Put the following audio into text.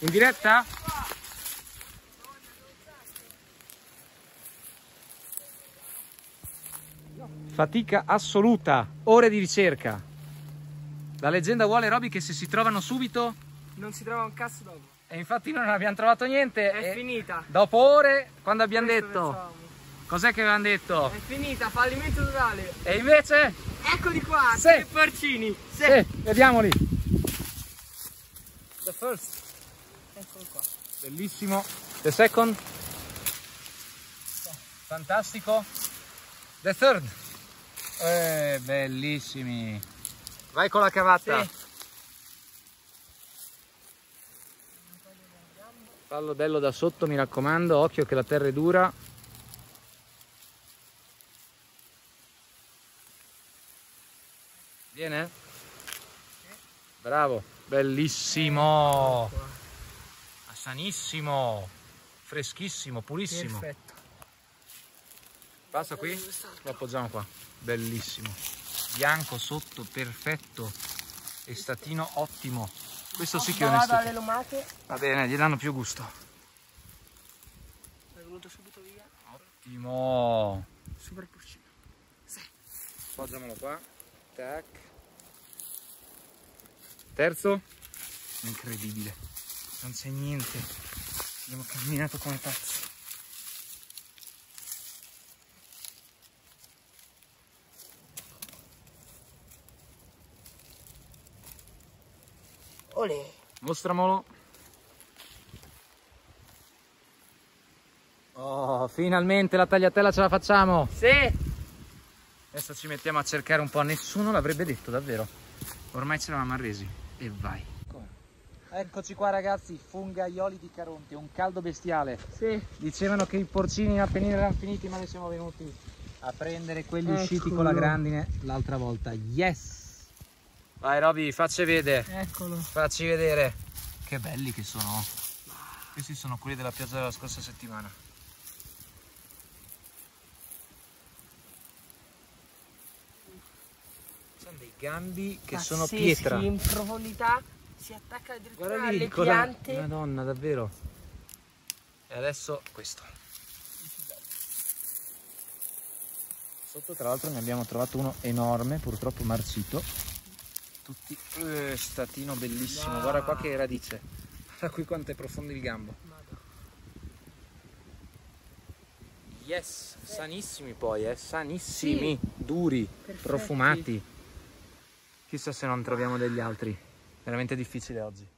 In diretta? Fatica assoluta, ore di ricerca. La leggenda vuole Roby che se si trovano subito Non si trova un cazzo dopo. e infatti non abbiamo trovato niente È finita. dopo ore quando abbiamo Questo detto cos'è che avevamo detto È finita, fallimento totale. e invece Eccoli qua, Sì. tre porcini. Sì. sì, vediamoli The first. Eccolo qua. bellissimo. The second? Fantastico. The third. Eh, bellissimi. Vai con la cavata Sì. fallo bello da sotto mi raccomando. Occhio che la terra è dura. Viene? bravo. Bellissimo sanissimo freschissimo purissimo Perfetto. Passa qui? Lo appoggiamo qua. Bellissimo. Bianco sotto, perfetto. E statino ottimo. Questo sì che è un. Va bene, gli danno più gusto. È venuto subito via. Ottimo. Super porcino. Appoggiamolo qua. Tac. Terzo. Incredibile. Non c'è niente. Abbiamo camminato come pazzi. Olè. Mostramolo. Oh, finalmente la tagliatella ce la facciamo. Sì. Adesso ci mettiamo a cercare un po'. Nessuno l'avrebbe detto, davvero. Ormai ce l'avamo arresi. E vai. Eccoci qua ragazzi, fungaioli di Caronte, un caldo bestiale. Sì. Dicevano che i porcini in Appennino erano finiti, ma noi siamo venuti a prendere quelli usciti Eccolo. con la grandine l'altra volta. Yes! Vai Roby, facci vedere. Eccolo. Facci vedere. Che belli che sono. Questi sono quelli della piazza della scorsa settimana. Sono dei gambi che sono Pazzeschi, pietra. In profondità si attacca addirittura Guarda lì, alle piante. Madonna, davvero. E adesso questo. Sotto tra l'altro ne abbiamo trovato uno enorme, purtroppo marcito. Tutti... Eh, statino bellissimo, Wow. guarda qua che radice. Guarda qui quanto è profondo il gambo. Yes, sanissimi poi, eh, sanissimi, duri, Perfetti. profumati. Chissà se non troviamo degli altri. Veramente difficile oggi.